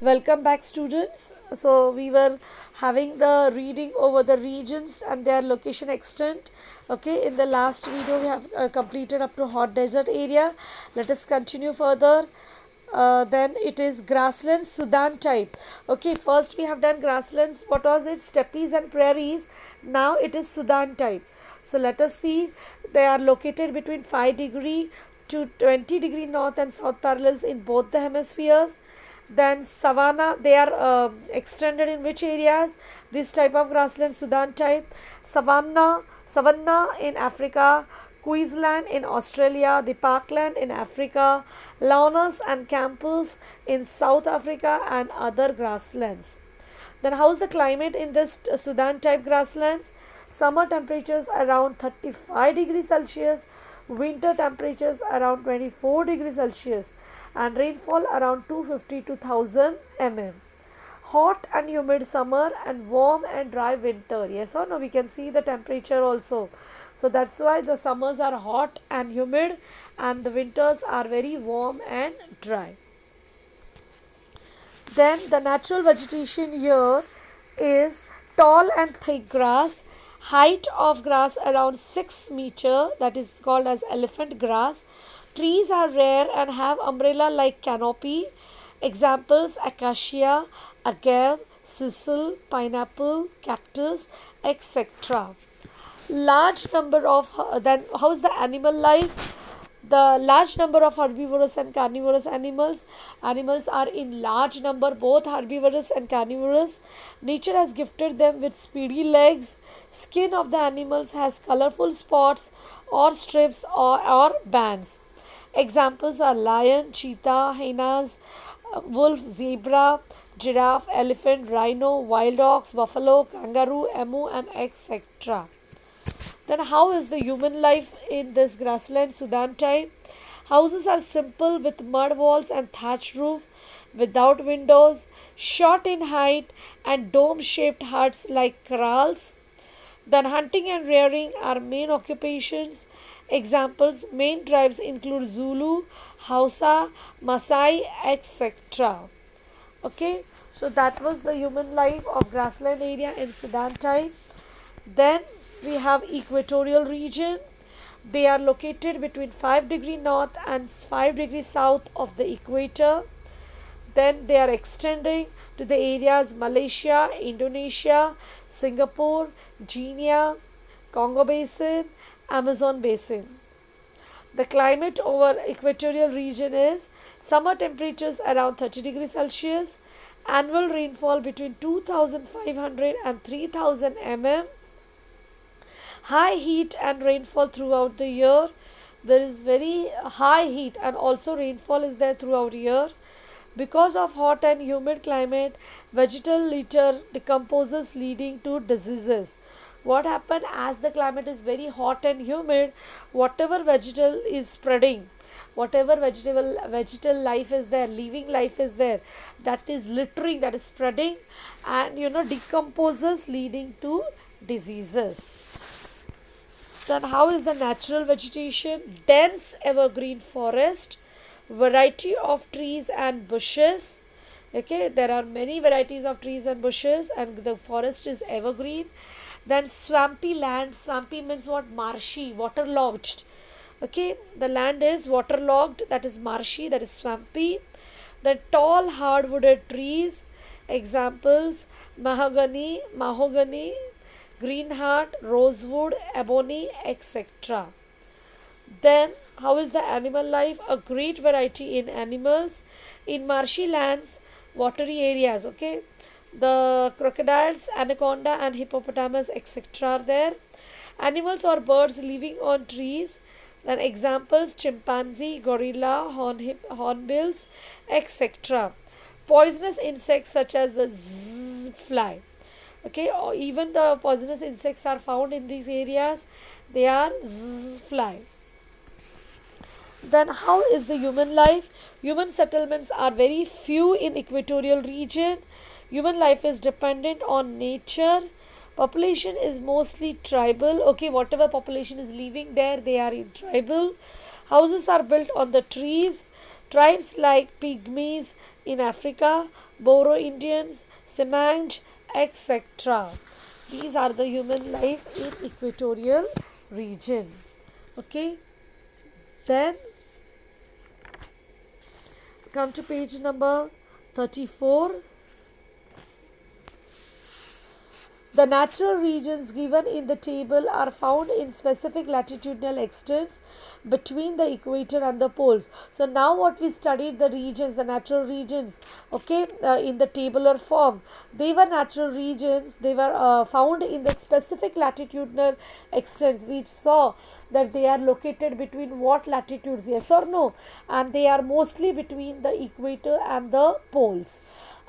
welcome back students. So we were having the reading over the regions and their location extent. Okay in the last video we have uh, completed up to hot desert area. Let us continue further. Uh, then it is grasslands Sudan type. Okay first we have done grasslands. What was it? Steppes and prairies. Now it is Sudan type. So let us see. They are located between 5 degree to 20 degree north and south parallels in both the hemispheres then savanna they are uh, extended in which areas this type of grassland sudan type savanna savanna in africa Queensland in Australia, the parkland in Africa, Llanos and Campos in South Africa and other grasslands. Then how is the climate in this Sudan type grasslands? Summer temperatures around 35 degrees Celsius, winter temperatures around 24 degrees Celsius and rainfall around 250 to 1000 mm. Hot and humid summer and warm and dry winter. Yes or no? We can see the temperature also. So that's why the summers are hot and humid and the winters are very warm and dry. Then the natural vegetation here is tall and thick grass height of grass around 6 meter that is called as elephant grass trees are rare and have umbrella like canopy. Examples acacia agave sisal pineapple cactus etc large number of uh, then how is the animal life? The large number of herbivorous and carnivorous animals. Animals are in large number both herbivorous and carnivorous. Nature has gifted them with speedy legs. Skin of the animals has colorful spots or strips or, or bands examples are lion cheetah hyenas uh, wolf zebra giraffe elephant rhino wild ox buffalo kangaroo emu and etc then how is the human life in this grassland Sudan time? Houses are simple with mud walls and thatched roof without windows, short in height and dome-shaped huts like kraals. Then hunting and rearing are main occupations. Examples main tribes include Zulu, Hausa, Maasai, etc. Okay, so that was the human life of grassland area in Sudan time. Then we have equatorial region they are located between 5 degree north and 5 degree south of the equator then they are extending to the areas Malaysia, Indonesia, Singapore, Guinea, Congo Basin, Amazon Basin. The climate over equatorial region is summer temperatures around 30 degrees Celsius, annual rainfall between 2500 and 3000 mm, high heat and rainfall throughout the year. There is very high heat and also rainfall is there throughout year because of hot and humid climate vegetal litter decomposes leading to diseases. What happen as the climate is very hot and humid whatever vegetal is spreading whatever vegetable vegetal life is there living life is there that is littering that is spreading and you know decomposes leading to diseases. Then how is the natural vegetation? Dense evergreen forest, variety of trees and bushes. Okay, there are many varieties of trees and bushes and the forest is evergreen. Then swampy land, swampy means what? Marshy, waterlogged. Okay, the land is waterlogged, that is marshy, that is swampy. The tall hardwooded trees, examples mahogany, mahogany, greenheart, rosewood, ebony, etc. Then, how is the animal life? A great variety in animals. In marshy lands, watery areas, okay? The crocodiles, anaconda and hippopotamus, etc. are there. Animals or birds living on trees. Then examples, chimpanzee, gorilla, horn hornbills, etc. Poisonous insects such as the tsetse fly okay or even the poisonous insects are found in these areas they are fly then how is the human life human settlements are very few in equatorial region human life is dependent on nature population is mostly tribal okay whatever population is living there they are in tribal houses are built on the trees tribes like pygmies in Africa, Boro Indians, Semang, etc. These are the human life in equatorial region. Okay. Then come to page number 34. The natural regions given in the table are found in specific latitudinal extents between the equator and the poles. So now what we studied the regions, the natural regions, okay, uh, in the tabular form. They were natural regions. They were uh, found in the specific latitudinal extents. We saw that they are located between what latitudes, yes or no? And they are mostly between the equator and the poles.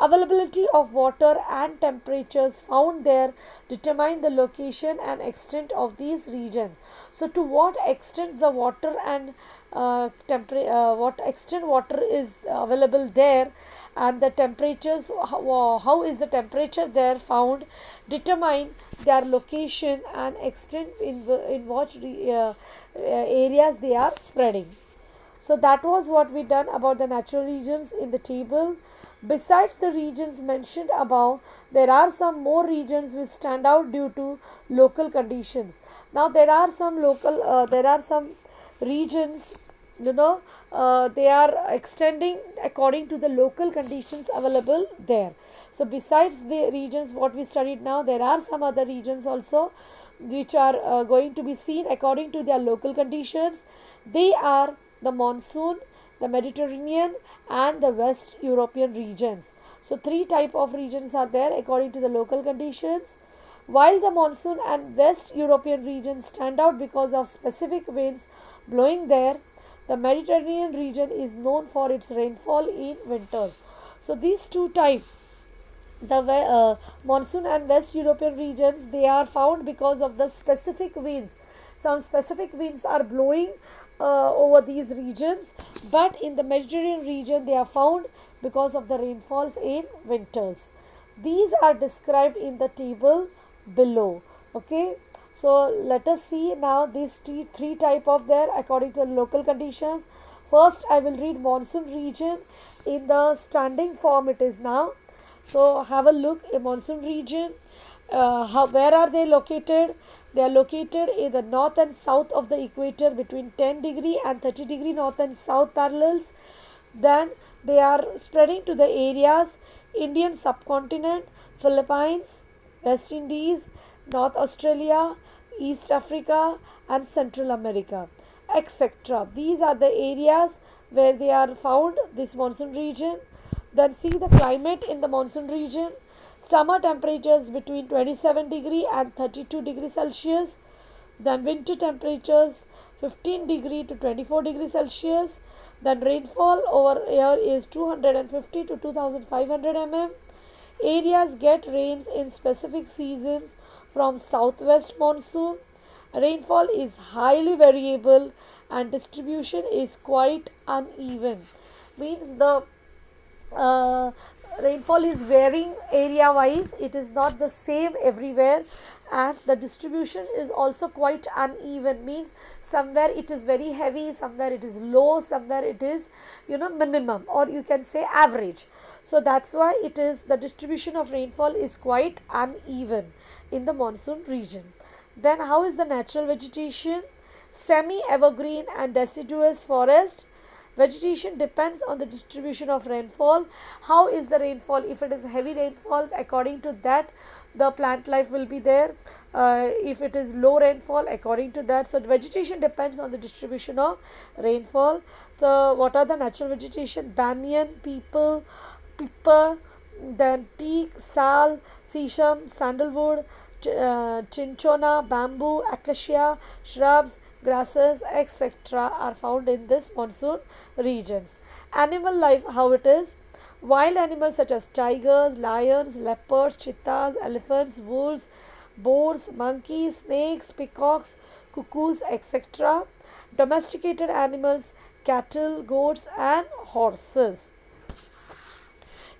Availability of water and temperatures found there determine the location and extent of these regions. So, to what extent the water and uh, temperature, uh, what extent water is available there and the temperatures, how, how is the temperature there found, determine their location and extent in, in what uh, uh, areas they are spreading. So, that was what we done about the natural regions in the table. Besides the regions mentioned above, there are some more regions which stand out due to local conditions. Now there are some local, uh, there are some regions, you know, uh, they are extending according to the local conditions available there. So besides the regions what we studied now, there are some other regions also which are uh, going to be seen according to their local conditions. They are the monsoon, the Mediterranean and the West European regions. So three type of regions are there according to the local conditions. While the monsoon and West European regions stand out because of specific winds blowing there, the Mediterranean region is known for its rainfall in winters. So these two types the uh, monsoon and west european regions they are found because of the specific winds some specific winds are blowing uh, over these regions but in the Mediterranean region they are found because of the rainfalls in winters. These are described in the table below. Okay. So let us see now these three type of there according to local conditions. First I will read monsoon region in the standing form it is now. So have a look a monsoon region. Uh, how, where are they located? They are located in the north and south of the equator between 10 degree and 30 degree north and south parallels. Then they are spreading to the areas Indian subcontinent, Philippines, West Indies, North Australia, East Africa and Central America etc. These are the areas where they are found this monsoon region. Then see the climate in the monsoon region. Summer temperatures between 27 degree and 32 degree Celsius. Then winter temperatures 15 degree to 24 degree Celsius. Then rainfall over here is 250 to 2500 mm. Areas get rains in specific seasons from southwest monsoon. Rainfall is highly variable and distribution is quite uneven. Means the uh, rainfall is varying area wise it is not the same everywhere. And the distribution is also quite uneven. Means somewhere it is very heavy somewhere it is low somewhere it is you know minimum or you can say average. So that's why it is the distribution of rainfall is quite uneven in the monsoon region. Then how is the natural vegetation? Semi evergreen and deciduous forest Vegetation depends on the distribution of rainfall. How is the rainfall? If it is heavy rainfall, according to that, the plant life will be there. Uh, if it is low rainfall, according to that. So, vegetation depends on the distribution of rainfall. So, what are the natural vegetation? Banyan, peepal, pipal, then teak, sal, shisham, sandalwood, uh, cinchona, bamboo, acacia, shrubs, grasses etc are found in this monsoon regions. Animal life how it is? Wild animals such as tigers lions leopards cheetahs elephants wolves boars monkeys snakes peacocks cuckoos etc domesticated animals cattle goats and horses.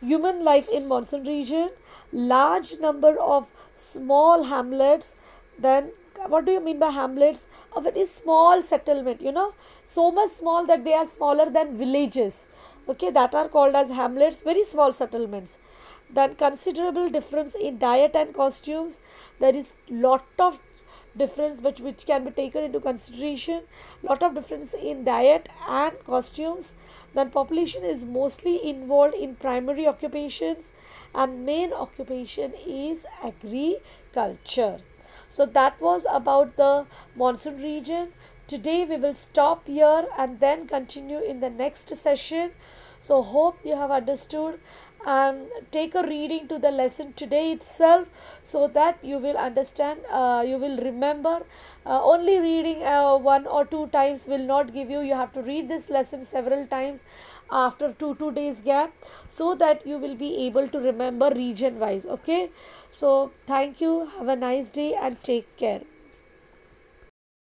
Human life in monsoon region. Large number of small hamlets then what do you mean by hamlets? A very small settlement you know? So much small that they are smaller than villages. Okay that are called as hamlets very small settlements. Then considerable difference in diet and costumes. There is lot of difference which, which can be taken into consideration. Lot of difference in diet and costumes. Then population is mostly involved in primary occupations and main occupation is agriculture. So that was about the monsoon region. Today we will stop here and then continue in the next session. So hope you have understood and take a reading to the lesson today itself so that you will understand uh, you will remember. Uh, only reading uh, one or two times will not give you. You have to read this lesson several times after two two days gap so that you will be able to remember region wise okay? So thank you. Have a nice day and take care